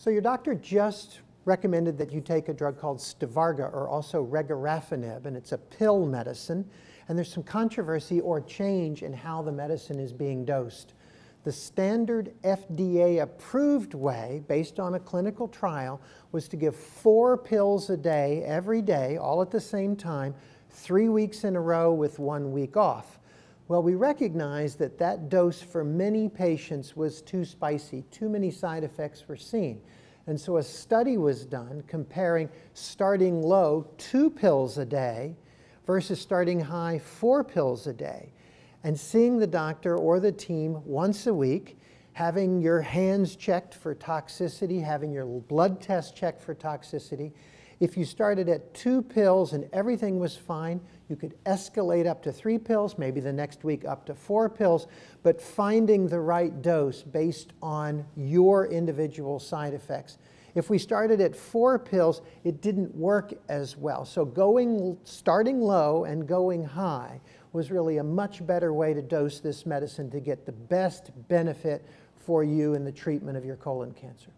So your doctor just recommended that you take a drug called Stivarga or also regorafenib, and it's a pill medicine. And there's some controversy or change in how the medicine is being dosed. The standard FDA approved way, based on a clinical trial, was to give four pills a day, every day, all at the same time, three weeks in a row with one week off. Well, we recognized that that dose for many patients was too spicy, too many side effects were seen. And so a study was done comparing starting low, two pills a day, versus starting high, four pills a day, and seeing the doctor or the team once a week, having your hands checked for toxicity, having your blood test checked for toxicity, if you started at two pills and everything was fine, you could escalate up to three pills, maybe the next week up to four pills, but finding the right dose based on your individual side effects. If we started at four pills, it didn't work as well. So going, starting low and going high was really a much better way to dose this medicine to get the best benefit for you in the treatment of your colon cancer.